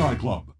AI Club.